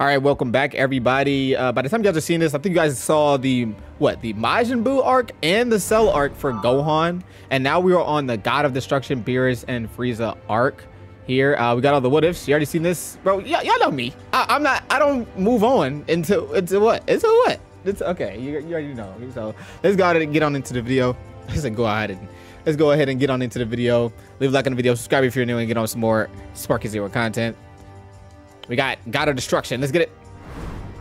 All right, welcome back, everybody. Uh, by the time you guys are seeing this, I think you guys saw the what the Majin Buu arc and the Cell arc for Gohan, and now we are on the God of Destruction, Beerus, and Frieza arc. Here, uh, we got all the what ifs. You already seen this, bro? Y'all know me. I, am not. I don't move on into into what? Into what? It's okay. You, you already know. So let's go ahead and get on into the video. Let's go ahead and let's go ahead and get on into the video. Leave a like on the video. Subscribe if you're new and get on some more Sparking Zero content. We got God of Destruction. Let's get it.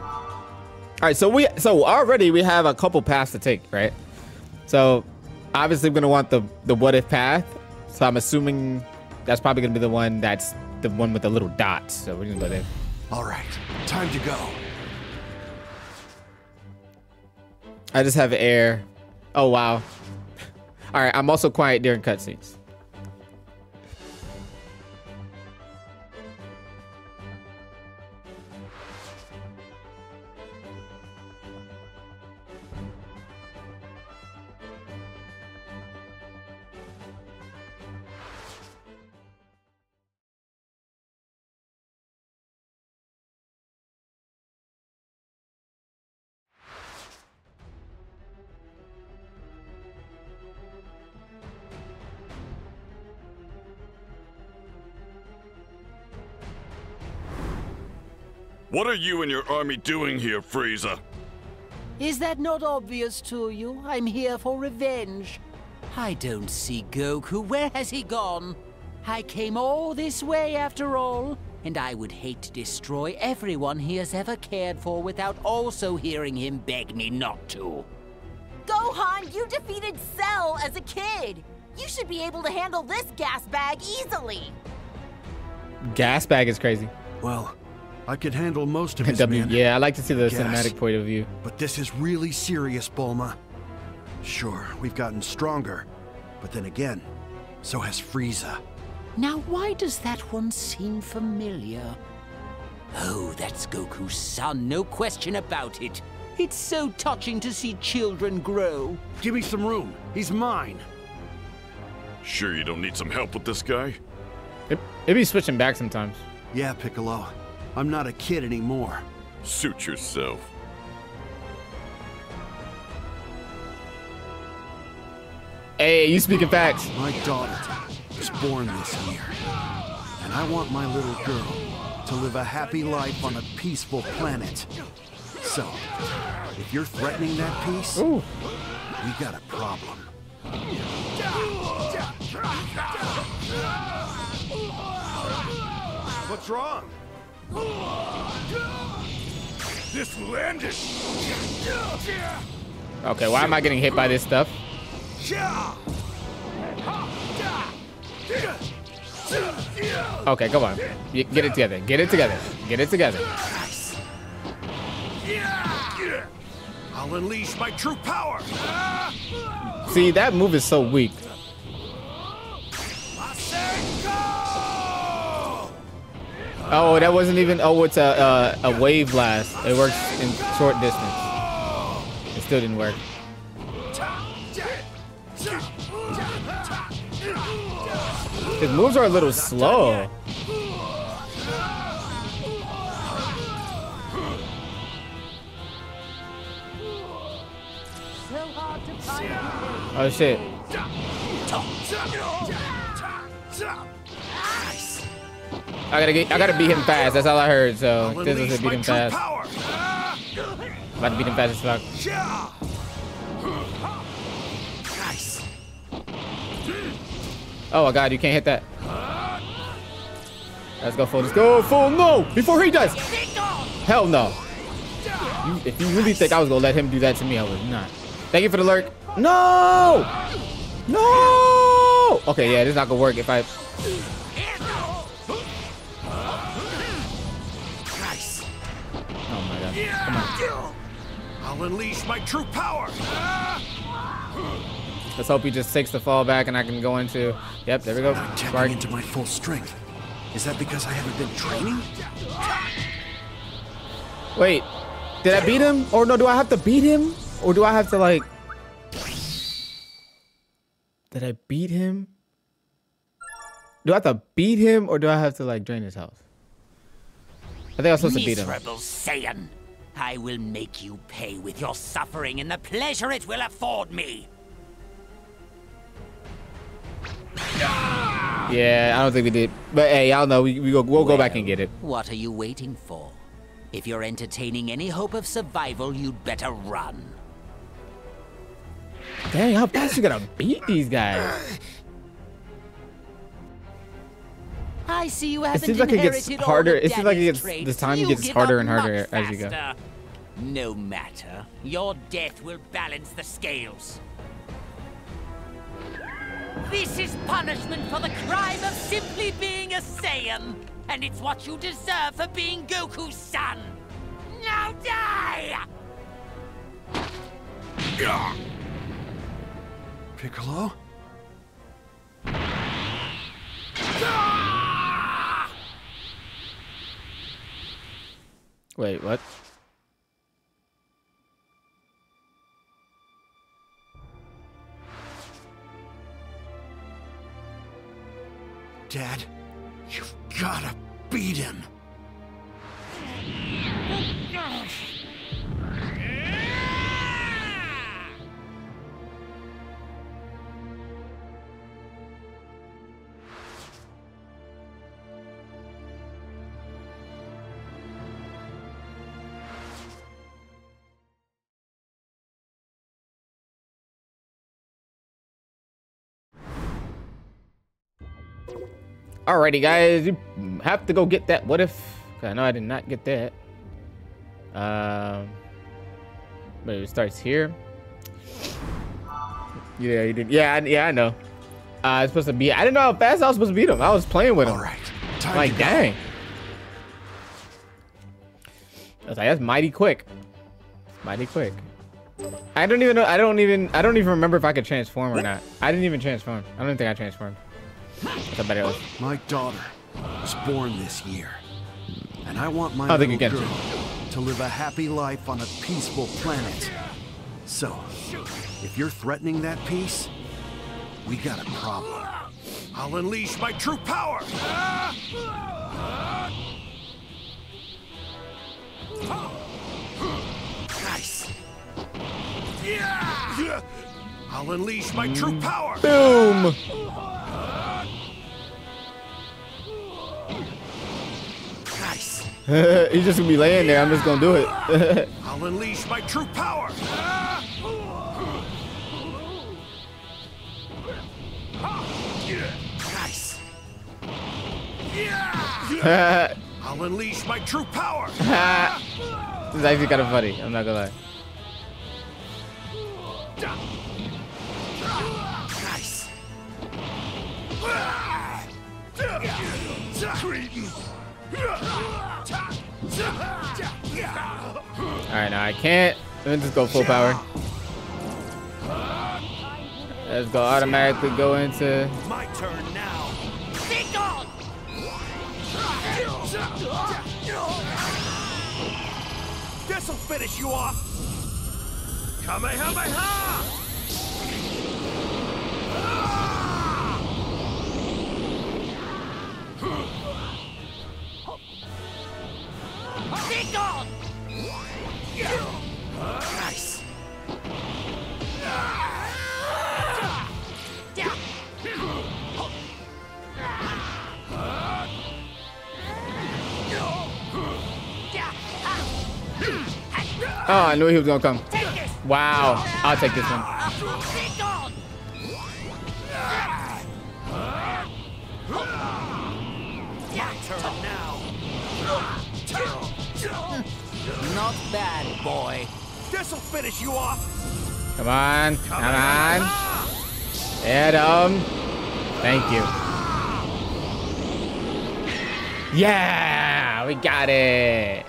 All right, so we so already we have a couple paths to take, right? So obviously we're gonna want the the what if path. So I'm assuming that's probably gonna be the one that's the one with the little dots. So we're gonna go there. All right, time to go. I just have air. Oh wow. All right, I'm also quiet during cutscenes. What are you and your army doing here, Frieza? Is that not obvious to you? I'm here for revenge. I don't see Goku. Where has he gone? I came all this way after all, and I would hate to destroy everyone he has ever cared for without also hearing him beg me not to. Gohan, you defeated Cell as a kid. You should be able to handle this gas bag easily. Gas bag is crazy. Well, I could handle most of his w, men. Yeah, I like to see the cinematic point of view. But this is really serious, Bulma. Sure, we've gotten stronger, but then again, so has Frieza. Now, why does that one seem familiar? Oh, that's Goku's son, no question about it. It's so touching to see children grow. Give me some room. He's mine. Sure you don't need some help with this guy? It, it be switching back sometimes. Yeah, Piccolo. I'm not a kid anymore. Suit yourself. Hey, you speaking facts. My daughter was born this year. And I want my little girl to live a happy life on a peaceful planet. So, if you're threatening that peace, Ooh. we got a problem. What's wrong? This will end it. Okay, why am I getting hit by this stuff? Okay, come on. Get it together. Get it together. Get it together. I'll unleash my true power. See, that move is so weak. Oh, that wasn't even. Oh, it's a a, a wave blast. It works in short distance. It still didn't work. His moves are a little slow. Oh shit. I gotta get, I gotta beat him fast. That's all I heard. So this is to beat him fast. About to beat him fast as fuck. Oh my god, you can't hit that. Let's go full. Let's go full. No, before he does. Hell no. You, if you really think I was gonna let him do that to me, I would not. Thank you for the lurk. No! No! Okay, yeah, this is not gonna work if I. on. I'll unleash my true power. Let's hope he just takes the fall back and I can go into. Yep, there we go. I'm tapping into my full strength. Is that because I haven't been training? Wait, did I beat him? Or no, do I have to beat him? Or do I have to like... Did I beat him? Do I have to beat him or do I have to like drain his health? I think I was supposed to beat him. Saiyan! I will make you pay with your suffering and the pleasure it will afford me! Yeah, I don't think we did. But hey, y'all know we, we go we'll go back and get it. What are you waiting for? If you're entertaining any hope of survival, you'd better run. Dang, how fast you gonna beat these guys? I see you haven't seems like it gets harder- it seems like it gets- traits. this time You gets harder and harder much as you go. No matter. Your death will balance the scales. This is punishment for the crime of simply being a Saiyan. And it's what you deserve for being Goku's son. Now die! Piccolo? Wait, what? Dad, Alrighty, guys, you have to go get that. What if... I know I did not get that. Um, but it starts here. Yeah, you did. Yeah, I, yeah, I know. Uh, I was supposed to be. I didn't know how fast I was supposed to beat him. I was playing with him. All right, time Like, dang. I was like, that's mighty quick. Mighty quick. I don't even know. I don't even. I don't even remember if I could transform or not. I didn't even transform. I don't think I transformed. My daughter was born this year, and I want my little girl to live a happy life on a peaceful planet. So, if you're threatening that peace, we got a problem. I'll unleash my true power. Nice. Yeah. I'll unleash my true power. Boom. He's just gonna be laying there. I'm just gonna do it. I'll unleash my true power. Nice. this I'll unleash my true power. is actually kind of funny. I'm not gonna lie. Nice. All right, now I can't. Let me just go full power. Let's go automatically go into. My turn now. Be! This'll finish you off. Kamehameha! Be gone! Oh, I knew he was gonna come. Wow, I'll take this one. Finish you off. Come on, come on. Adam. Um, thank you. Yeah, we got it.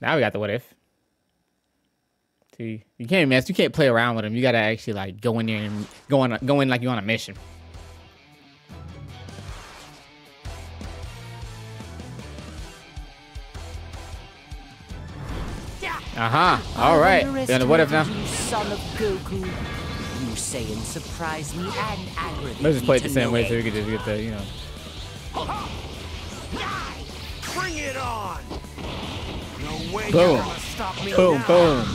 Now we got the what if. See, you can't mess. You can't play around with him. You gotta actually like go in there and go on, go in like you on a mission. Uh huh. All right. Then what if now? You son of Goku. You Saiyan surprised me and angered Let's just play it the same way so we end. can just get the, you know. Bring it on! No way Boom. stop me Boom, now. boom.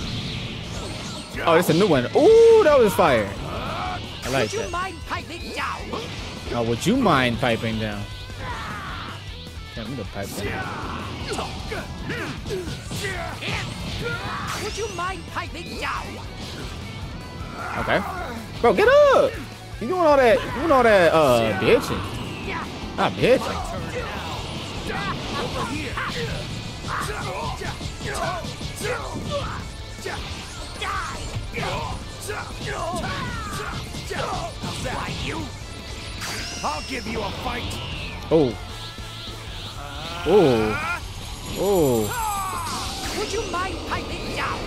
Oh, it's a new one. Ooh, that was fire. I like Would you that. mind piping down? Oh, would you mind piping down? Yeah, I'm gonna pipe down. Would you mind piping down? Okay. Bro, get up! You doing all that, you doing all that, uh, bitching. Not bitching. Why you? I'll give you a fight. Oh. Oh. Oh. Would you mind piping down?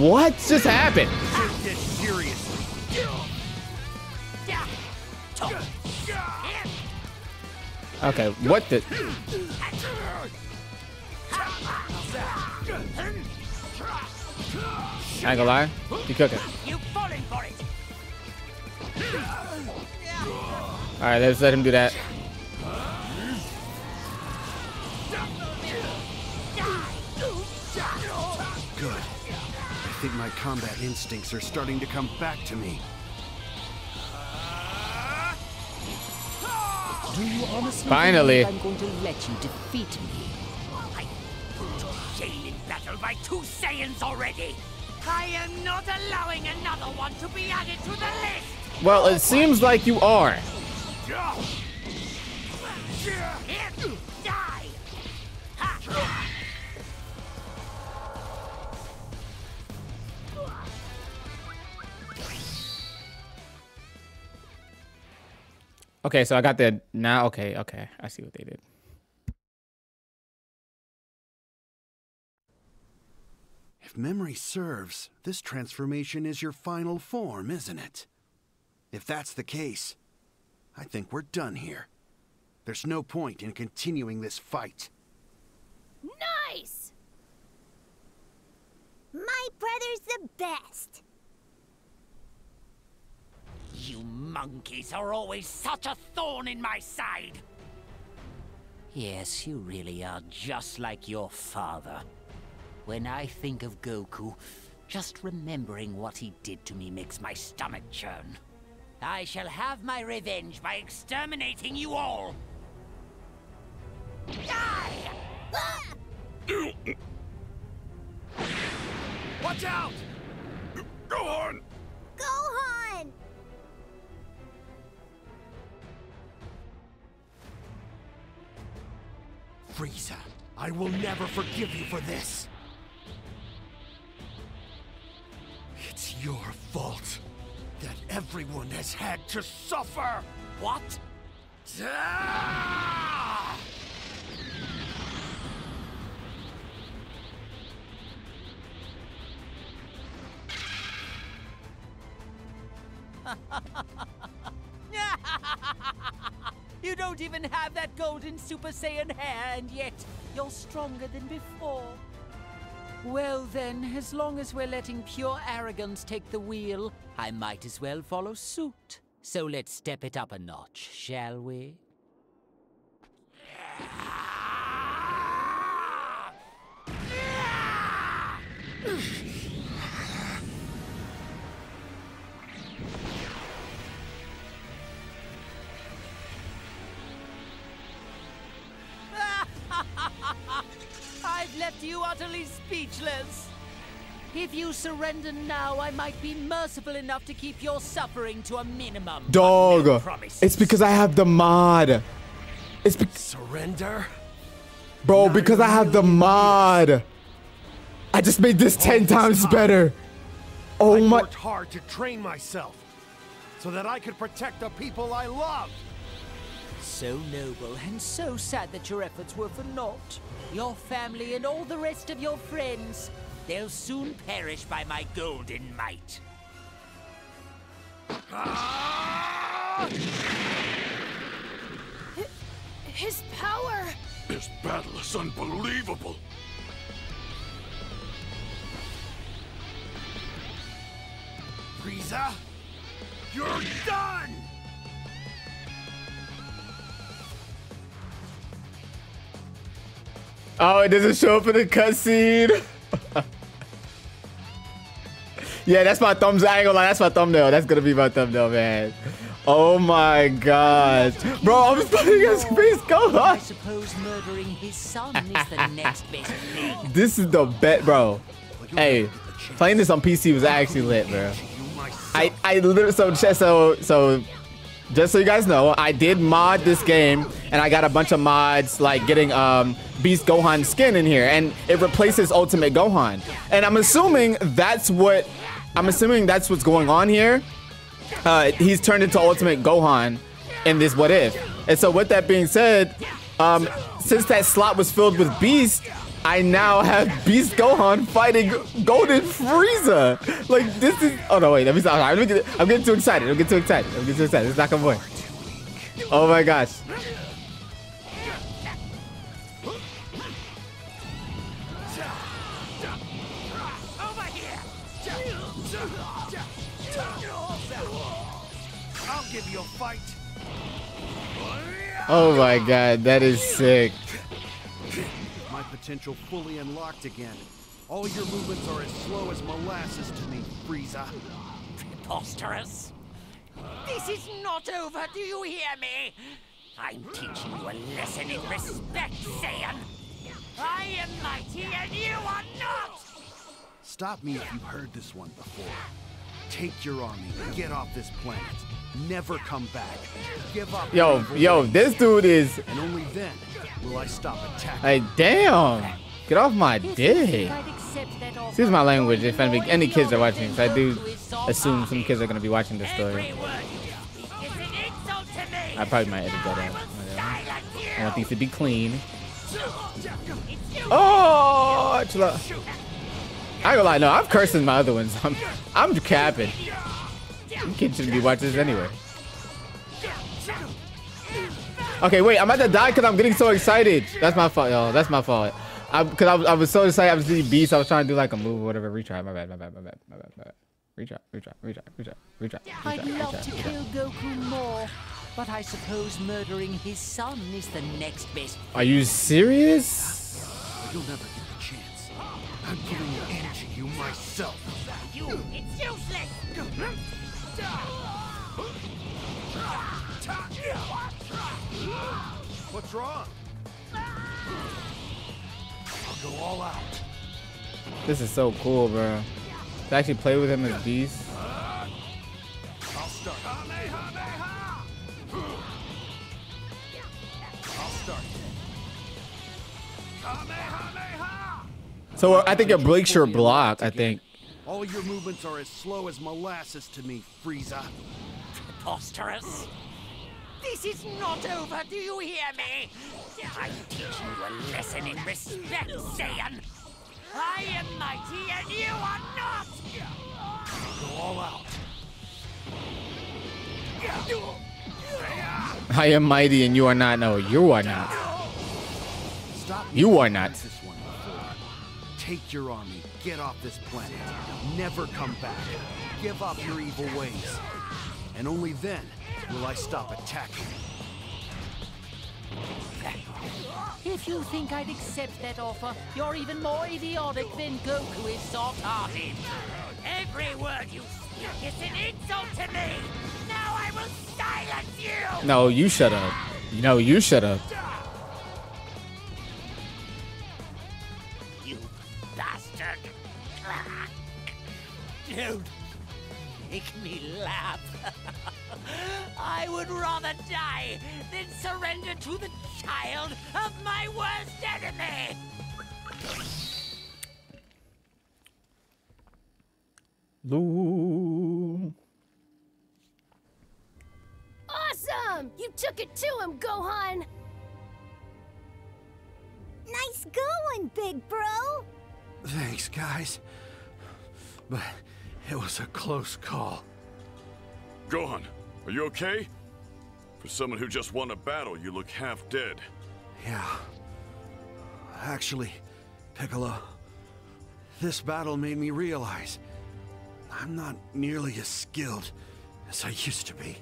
What just happened? Take this seriously. Okay, what the? I ain't gonna lie. You cooking. You falling for it? Alright, let's let him do that. Good. I think my combat instincts are starting to come back to me. Do you honestly Finally. believe I'm going to let you defeat me? I put to shame in battle by two Saiyans already. I am not allowing another one to be added to the list. Well, it seems like you are. Okay, so I got the now. Okay, okay, I see what they did. If memory serves, this transformation is your final form, isn't it? If that's the case, I think we're done here. There's no point in continuing this fight. Nice! My brother's the best. You monkeys are always such a thorn in my side. Yes, you really are just like your father. When I think of Goku, just remembering what he did to me makes my stomach churn. I shall have my revenge by exterminating you all. Die! Watch out! Go on! Gohan! Frieza, I will never forgive you for this. It's your fault that everyone has had to suffer. What? Ah! Even have that golden Super Saiyan hair, and yet you're stronger than before. Well, then, as long as we're letting pure arrogance take the wheel, I might as well follow suit. So let's step it up a notch, shall we? left you utterly speechless. If you surrender now, I might be merciful enough to keep your suffering to a minimum. but no Dog. It's because I have the mod. It's be- Surrender? bro Not because I have the mod. I just made this oh, ten this times time. better. Oh I my. worked hard to train myself so that I could protect the people I love. So noble and so sad that your efforts were for naught. Your family and all the rest of your friends, they'll soon perish by my golden might. His power! This battle is unbelievable. Frieza, you're done! Oh, it doesn't show up in the cutscene. yeah, that's my thumbs. I ain't gonna lie, that's my thumbnail. That's gonna be my thumbnail, man. Oh my god. Bro, I'm playing as Space I suppose murdering his son is the next best thing. This is the bet, bro. Hey, playing this on PC was actually lit, bro. I, I literally, so, so, so, just so you guys know, I did mod this game and I got a bunch of mods like getting um, Beast Gohan skin in here and it replaces Ultimate Gohan. And I'm assuming that's what, I'm assuming that's what's going on here. Uh, he's turned into Ultimate Gohan in this What If. And so with that being said, um, since that slot was filled with Beast, I now have Beast Gohan fighting Golden Frieza. Like this is. Oh no, wait. Let me stop. Let me get, I'm getting too excited. I'm getting too excited. I'm getting too excited. It's not gonna work. Oh my gosh. I'll give you a fight. Oh my god, that is sick. Potential fully unlocked again. All your movements are as slow as molasses to me, Frieza. Preposterous. This is not over, do you hear me? I'm teaching you a lesson in respect, Saiyan. I am mighty and you are not! Stop me if you've heard this one before. Take your army, get off this planet, never come back. Give up. Yo, yo, this dude is. And only then will I stop attacking. Hey, damn. Get off my If you dick. think I'd accept that offer, Excuse my language if any, any kids are watching this. I do idiotic than Goku is assume some kids are gonna be watching this story. Every word you speak is an insult to me. I probably might edit that I out. will Whatever. silence you. I want these to be clean. Oh, chill out. I ain't gonna lie, no, I'm cursing my other ones. I'm, I'm capping. You kids shouldn't be watching this anyway. Okay, wait, I'm about to die because I'm getting so excited. That's my fault, y'all. That's my fault. I, Cause I was, I was so excited. I was seeing beats. I was trying to do like a move or whatever. Retry. My bad. My bad. My bad. My bad. My bad. Retry. Retry. Retry. Retry. Retry. I'd retry, love retry, to retry. kill Goku more, but I suppose murdering his son is the next best. Are you serious? You'll never get the chance. I'm giving it into you myself. You, it's useless. What's wrong? I'll go all out. This is so cool, bro. To actually play with him as Beast. I'll start. So uh, I think it breaks your block. I think. All your movements are as slow as molasses to me, Frieza. Preposterous. This is not over, do you hear me? I'm teaching you a lesson in respect, Saiyan. I am mighty and you are not! Go all out. I am mighty and you are not. No, you are not. You are if not. Take your army, get off this planet, never come back. Give up your evil ways, and only then will I stop attacking. If you think I'd accept that offer, you're even more idiotic than Goku is soft-hearted. Every word you speak is an insult to me. Now I will silence you. No, you shut up. No, you shut up. Dude, make me laugh. I would rather die than surrender to the child of my worst enemy. Lou. Awesome! You took it to him, Gohan! Nice going, big bro! Thanks, guys. But it was a close call. Gohan, are you okay? For someone who just won a battle, you look half dead. Yeah. Actually, Piccolo, this battle made me realize I'm not nearly as skilled as I used to be.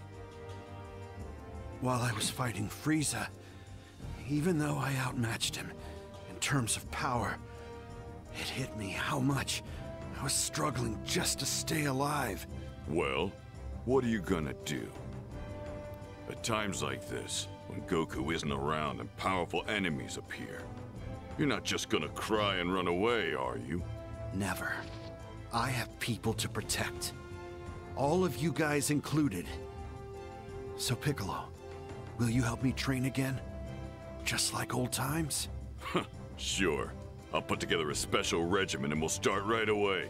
While I was fighting Frieza, even though I outmatched him in terms of power. It hit me how much I was struggling just to stay alive. Well, what are you gonna do? At times like this, when Goku isn't around and powerful enemies appear, you're not just gonna cry and run away, are you? Never. I have people to protect. All of you guys included. So Piccolo, will you help me train again? Just like old times? Sure. I'll put together a special regimen and we'll start right away.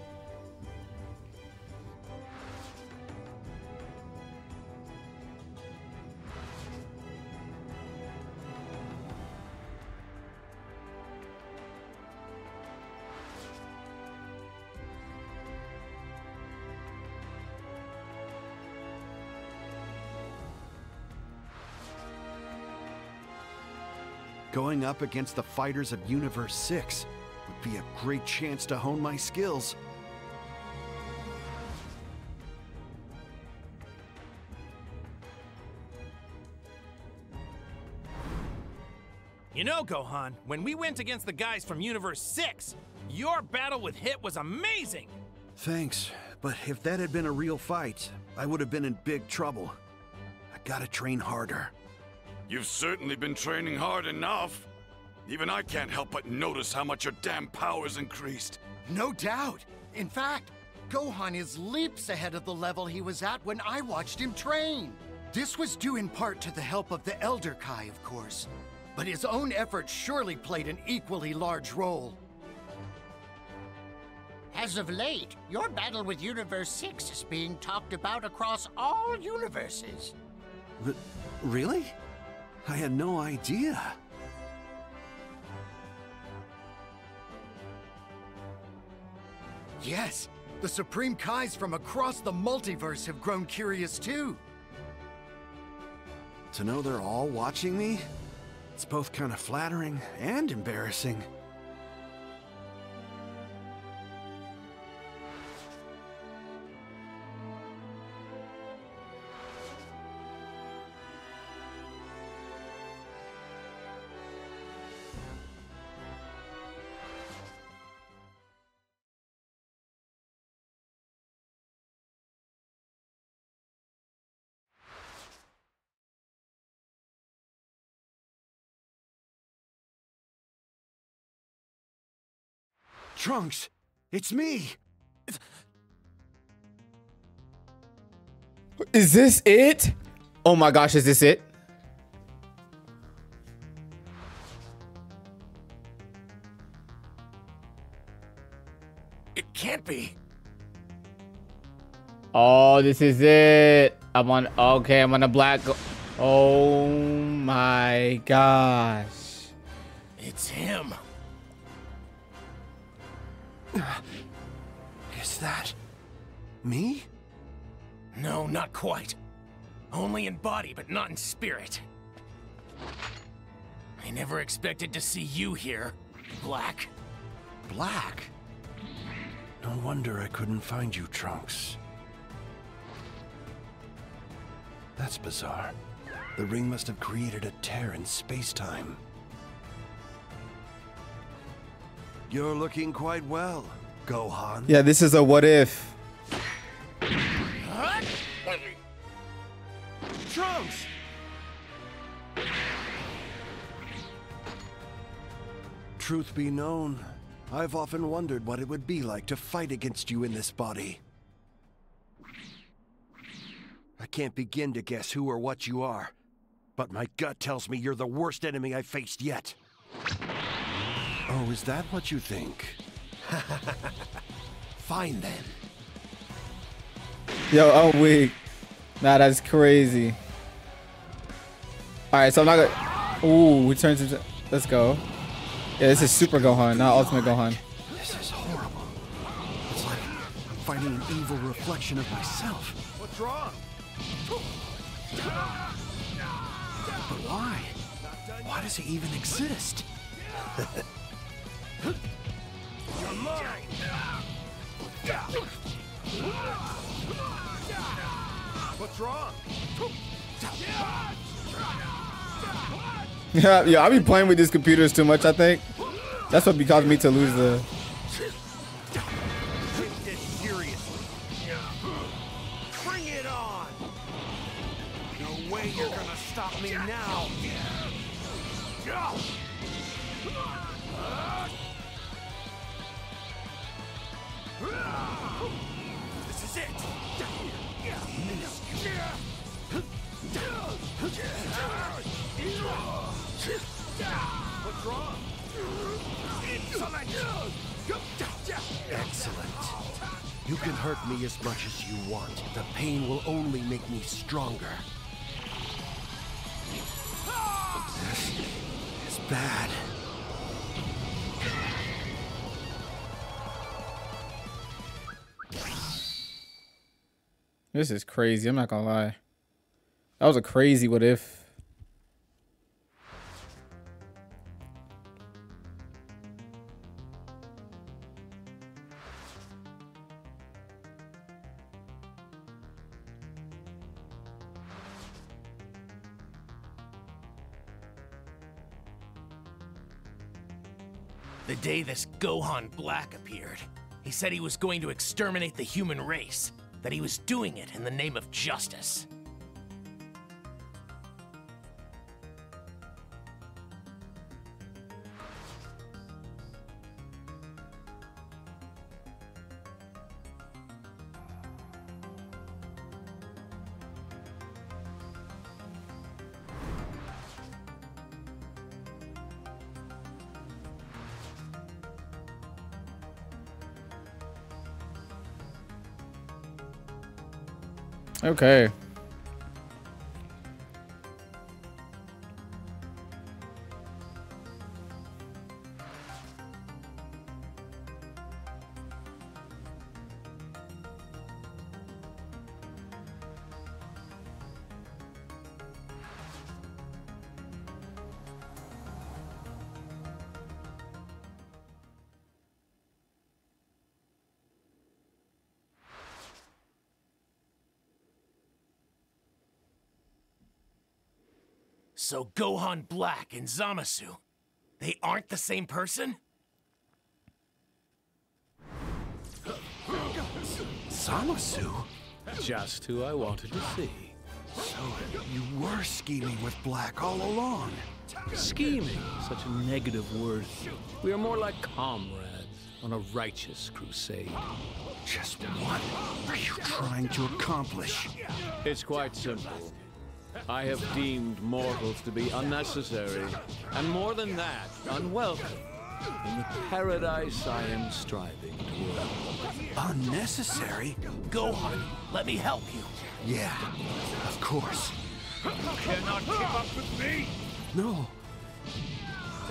Up against the fighters of Universe 6 would be a great chance to hone my skills. You know, Gohan, when we went against the guys from Universe 6, your battle with Hit was amazing! Thanks, but if that had been a real fight, I would have been in big trouble. I gotta train harder. You've certainly been training hard enough. Even I can't help but notice how much your damn power's increased. No doubt. In fact, Gohan is leaps ahead of the level he was at when I watched him train. This was due in part to the help of the Elder Kai, of course. But his own efforts surely played an equally large role. As of late, your battle with Universe 6 is being talked about across all universes. R really? I had no idea. Yes, the Supreme Kais from across the multiverse have grown curious too. To know they're all watching me? It's both kind of flattering and embarrassing. Trunks, it's me. Is this it? Oh my gosh, is this it? It can't be. Oh, this is it. I'm on. Okay, I'm on a black. Oh my gosh. It's him. Is that me? No, not quite. Only in body, but not in spirit. I never expected to see you here, Black. Black? No wonder I couldn't find you, Trunks. That's bizarre. The ring must have created a tear in space-time. You're looking quite well, Gohan. Yeah, this is a what if. Trunks! Truth be known, I've often wondered what it would be like to fight against you in this body. I can't begin to guess who or what you are, but my gut tells me you're the worst enemy I've faced yet. Oh, is that what you think? Fine then. Yo, I'm weak. Nah, that's crazy. All right, so I'm not gonna. Ooh, we turned into. Let's go. Yeah, this is Super Gohan, not Ultimate Gohan. This is horrible. It's like I'm fighting an evil reflection of myself. What's wrong? But why? Why does it even exist? What's wrong? Yeah, yeah, I be playing with these computers too much, I think. That's what be caused me to lose the. Hurt me as much as you want. The pain will only make me stronger. This is bad. This is crazy. I'm not gonna lie. That was a crazy what if. The day this Gohan Black appeared, he said he was going to exterminate the human race, that he was doing it in the name of justice. Okay. And Zamasu, they aren't the same person? Zamasu? Just who I wanted to see. So you were scheming with Black all along. Scheming, such a negative word. We are more like comrades on a righteous crusade. Just what are you trying to accomplish? It's quite simple. I have deemed mortals to be unnecessary, and more than that, unwelcome in the paradise I am striving to toward. Unnecessary? Gohan, let me help you. Yeah, of course. You cannot keep up with me? No.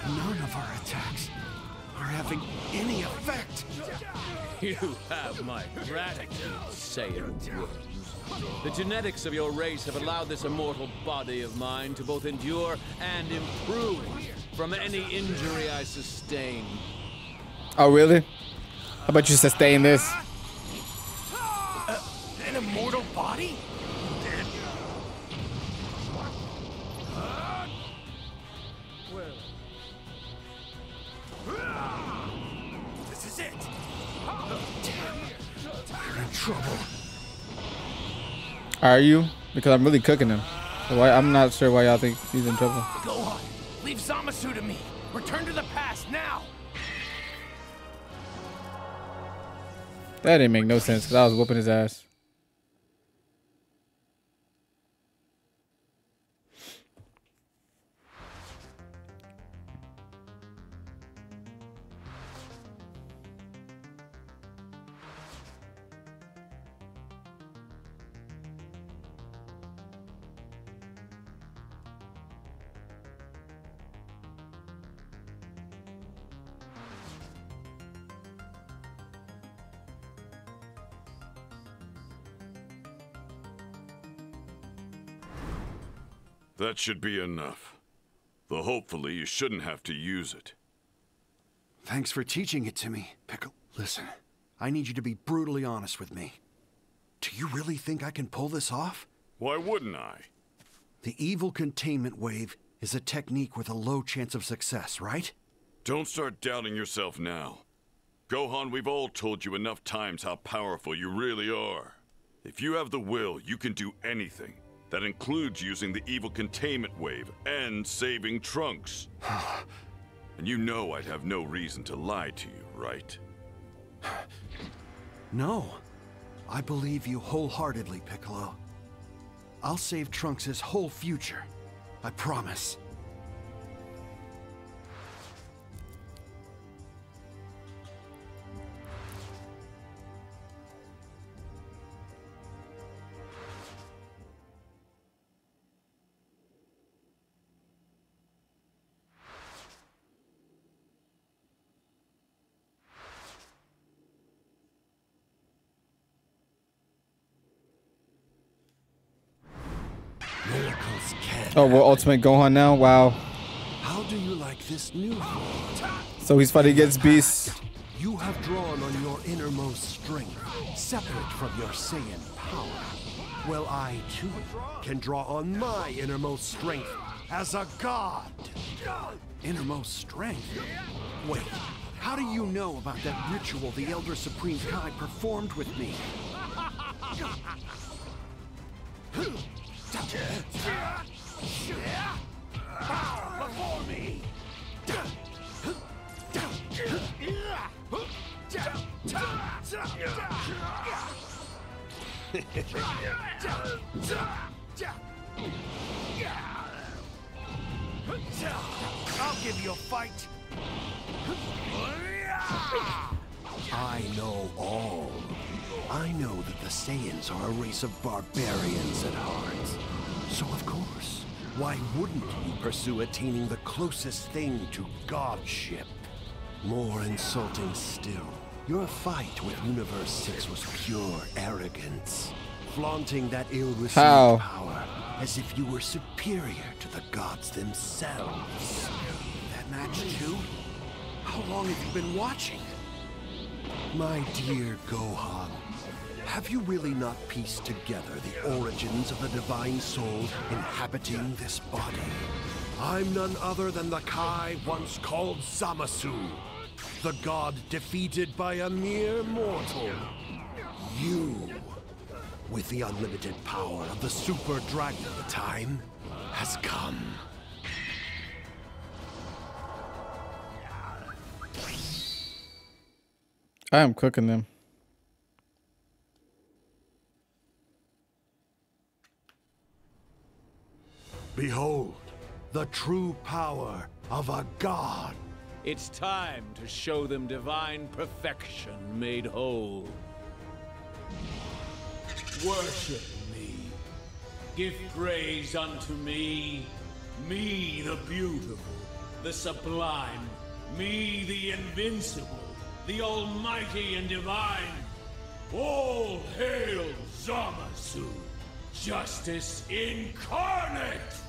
None of our attacks are having any effect. You have my gratitude, Saiyan worms. The genetics of your race have allowed this immortal body of mine to both endure and improve from any injury I sustain. Oh, really? How about you sustain this? An immortal body? Are you? Because I'm really cooking him. So why, I'm not sure why y'all think he's in trouble. Gohan, leave Zamasu to me. Return to the past now. That didn't make no sense because I was whooping his ass. That should be enough. Though hopefully you shouldn't have to use it. Thanks for teaching it to me, Piccolo. Listen, I need you to be brutally honest with me. Do you really think I can pull this off? Why wouldn't I? The evil containment wave is a technique with a low chance of success, right? Don't start doubting yourself now. Gohan, we've all told you enough times how powerful you really are. If you have the will, you can do anything. That includes using the evil containment wave and saving Trunks. and you know I'd have no reason to lie to you, right? No. I believe you wholeheartedly, Piccolo. I'll save Trunks' whole future. I promise. Oh, we're Ultimate Gohan now. Wow. How do you like this new form? So he's fighting against Beast. You have drawn on your innermost strength, separate from your Saiyan power. Well, I too can draw on my innermost strength as a god. Innermost strength? Wait, how do you know about that ritual the Elder Supreme Kai performed with me? Before me! I'll give you a fight. I know all. I know that the Saiyans are a race of barbarians at heart. So of course, why wouldn't you pursue attaining the closest thing to godship? More insulting still, your fight with Universe 6 was pure arrogance. Flaunting that ill-received power as if you were superior to the gods themselves. That match too? How long have you been watching? My dear Gohan, have you really not pieced together the origins of the divine soul inhabiting this body? I'm none other than the Kai once called Zamasu, the god defeated by a mere mortal. You, with the unlimited power of the Super Dragon, the time has come. I am cooking them. Behold, the true power of a god. It's time to show them divine perfection made whole. Worship me. Give praise unto me. Me the beautiful, the sublime. Me the invincible, the almighty and divine. All hail Zamasu, justice incarnate!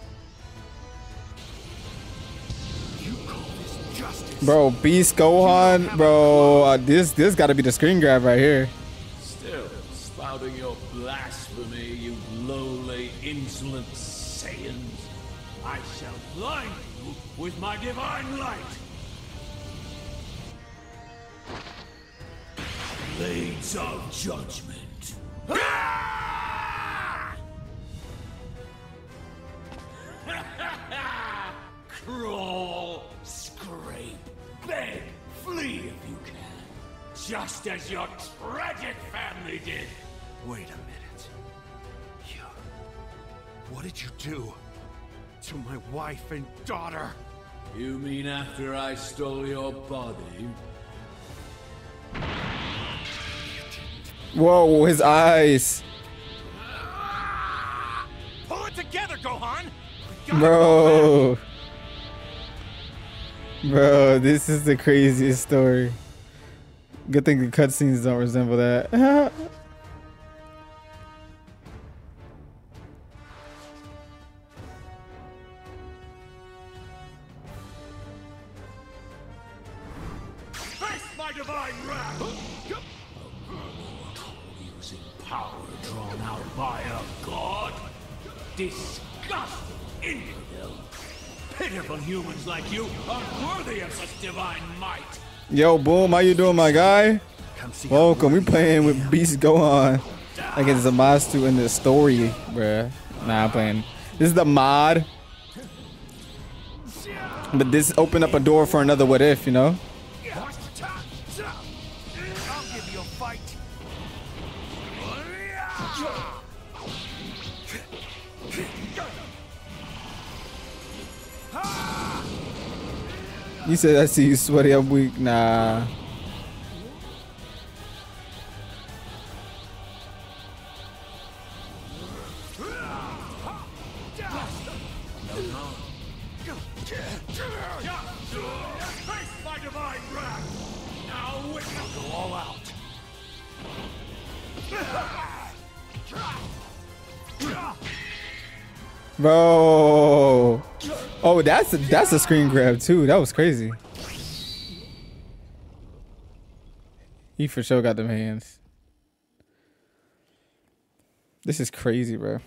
Bro, Beast Gohan, bro, uh, this this got to be the screen grab right here. Still spouting your blasphemy, you lowly, insolent Saiyans. I shall blind you with my divine light. Blades of Judgment. Just as your tragic family did. Wait a minute. You. What did you do to my wife and daughter? You mean after I stole your body? Whoa, his eyes, Pull it together, Gohan! bro. Bro, this is the craziest story. Good thing the cutscenes don't resemble that. Face my divine wrath! Using power drawn out by a god? Disgusting infidel! Pitiful humans like you aren't worthy of such divine might. Yo, boom, how you doing, my guy? Welcome. We playing with Beast Gohan against Zamasu in the story, bruh. Nah, I'm playing. This is the mod. But this opened up a door for another what if, you know? Divine wrath. Now witness go all out. Bro. Oh, that's a, that's a screen grab too. That was crazy. He for sure got them hands. This is crazy, bro.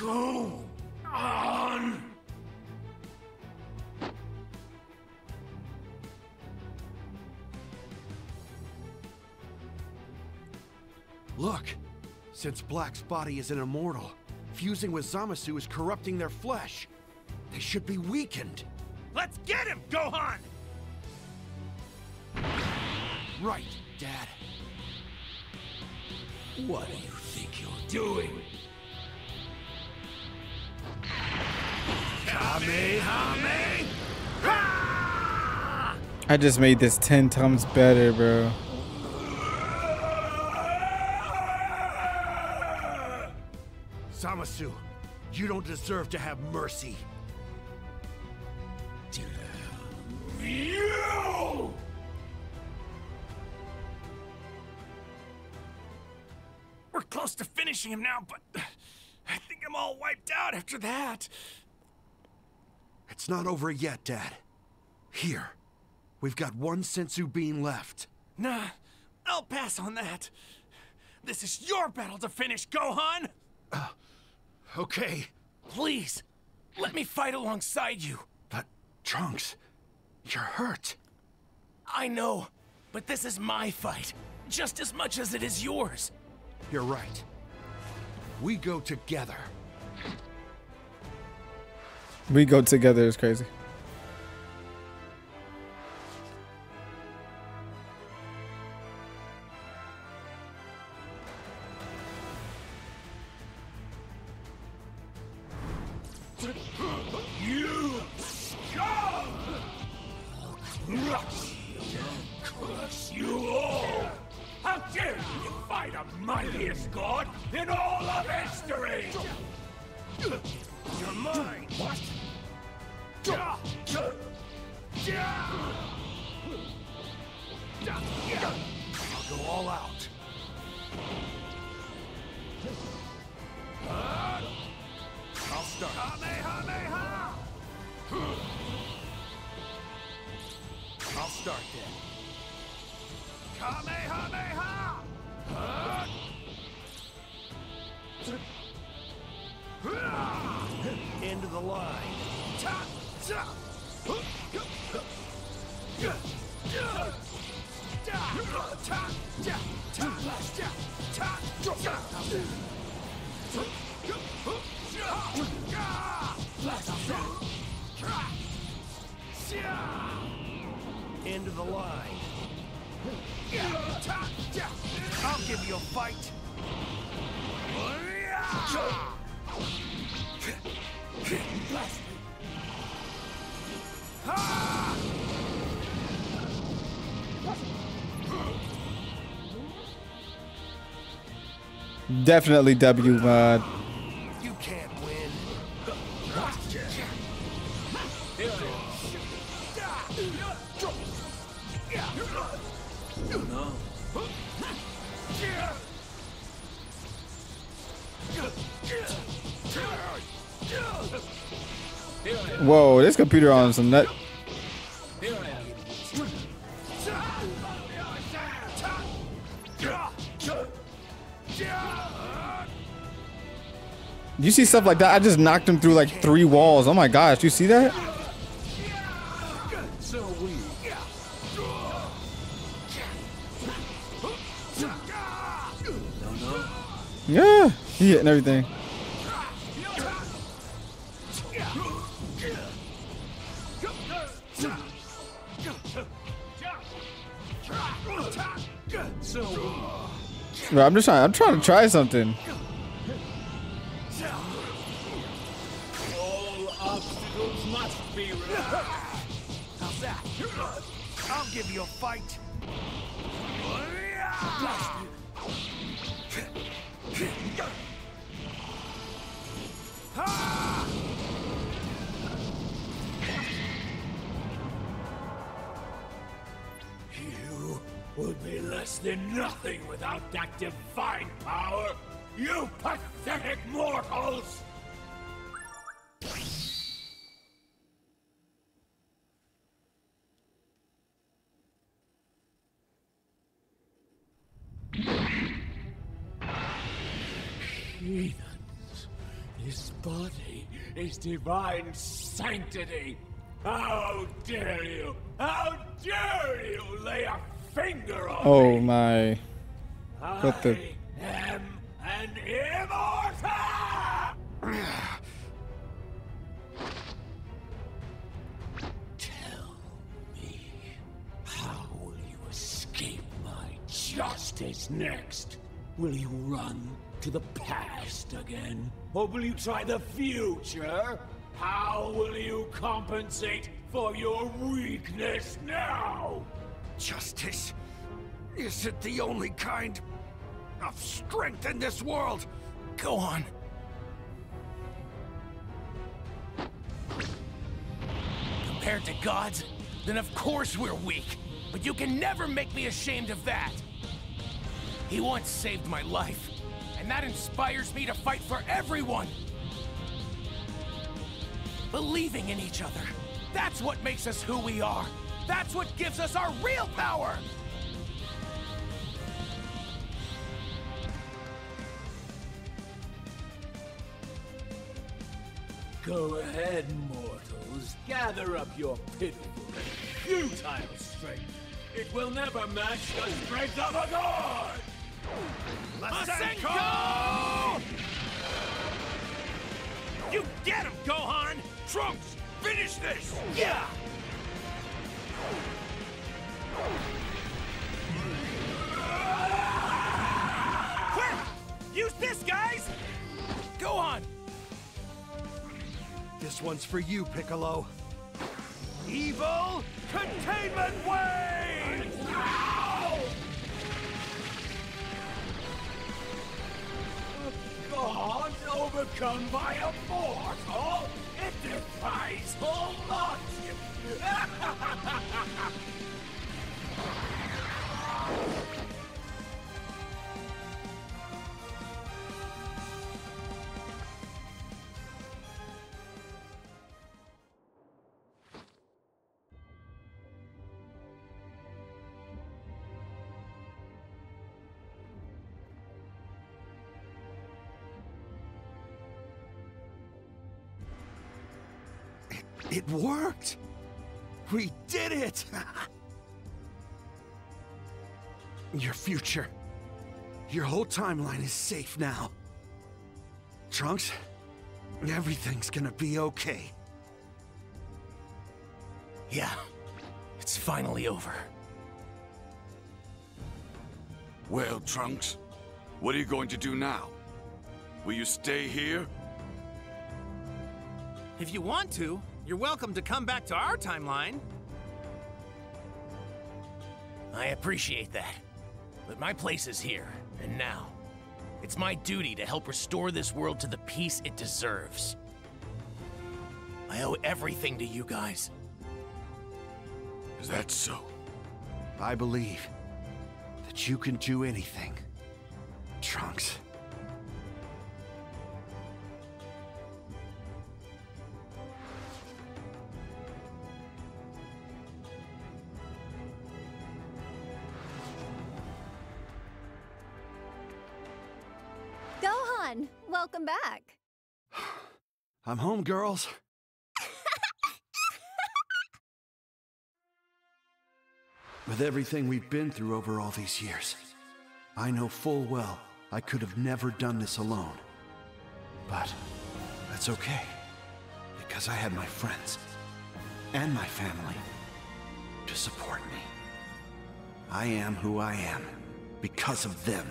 Go on. Look, since Black's body is an immortal, fusing with Zamasu is corrupting their flesh. They should be weakened. Let's get him, Gohan! Right, Dad. What do you think you're doing? Kamehameha! I just made this 10 times better, bro. You don't deserve to have mercy. You! We're close to finishing him now, but I think I'm all wiped out after that. It's not over yet, Dad. Here, we've got one senzu bean left. Nah, I'll pass on that. This is your battle to finish, Gohan! Uh, Okay, Please, let me fight alongside you. but Trunks, you're hurt. I know, but this is my fight, just as much as it is yours. You're right. We go together. We go together is crazy. Fight. Blast me. Definitely W mod. Whoa, this computer on some nut. You see stuff like that? I just knocked him through like three walls. Oh my gosh, you see that? Yeah, he hitting everything. Bro, I'm just trying. I'm trying to try something. All obstacles must be removed. How's that? I'll give you a fight. Less than nothing without that divine power. You pathetic mortals! Heathens, this body is divine sanctity. How dare you? How dare you lay a finger on Oh me? my. What the? I am an immortal! Tell me, how will you escape my justice next? Will you run to the past again? Or will you try the future? How will you compensate for your weakness now? Justice isn't the only kind of strength in this world. Go on. Compared to gods, then of course we're weak. But you can never make me ashamed of that. He once saved my life, and that inspires me to fight for everyone. Believing in each other. That's what makes us who we are. That's what gives us our real power. Go ahead, mortals. Gather up your pitiful, and futile strength. It will never match the strength of a god! Masenko! You get him, Gohan! Trunks, finish this! Yeah! Quick! Use this, guys! Gohan! This one's for you, Piccolo. Evil containment wave! A god overcome by a mortal? Oh, it defies all logic! It worked! We did it! Your future. Your whole timeline is safe now. Trunks, everything's gonna be okay. Yeah, it's finally over. Well, Trunks, what are you going to do now? Will you stay here? If you want to, you're welcome to come back to our timeline. I appreciate that. But my place is here, and now. It's my duty to help restore this world to the peace it deserves. I owe everything to you guys. Is that so? I believe that you can do anything. Trunks. I'm home, girls. With everything we've been through over all these years, I know full well I could have never done this alone. But that's okay, because I had my friends and my family to support me. I am who I am because of them.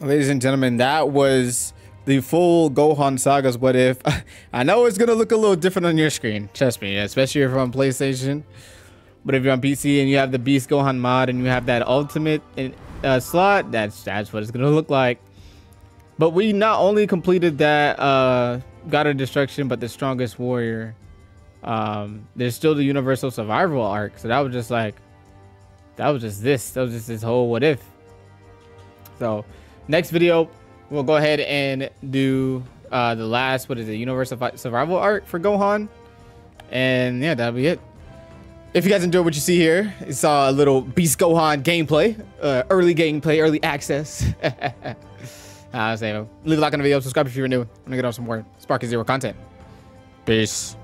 Ladies and gentlemen, that was the full Gohan Saga's What If. I know it's gonna look a little different on your screen, trust me, especially if you're on PlayStation. But if you're on PC and you have the Beast Gohan mod and you have that Ultimate uh, slot, that's that's what it's gonna look like. But we not only completed that uh, God of Destruction, but the Strongest Warrior. Um, there's still the Universal Survival arc, so that was just like, that was just this. That was just this whole What If. So, next video, we'll go ahead and do uh, the last, what is it, Universal Survival Arc for Gohan. And yeah, that'll be it. If you guys enjoyed what you see here, you saw a little Beast Gohan gameplay, uh, early gameplay, early access. I was saying, leave a like on the video, subscribe if you're new. I'm gonna get on some more Sparking Zero content. Peace.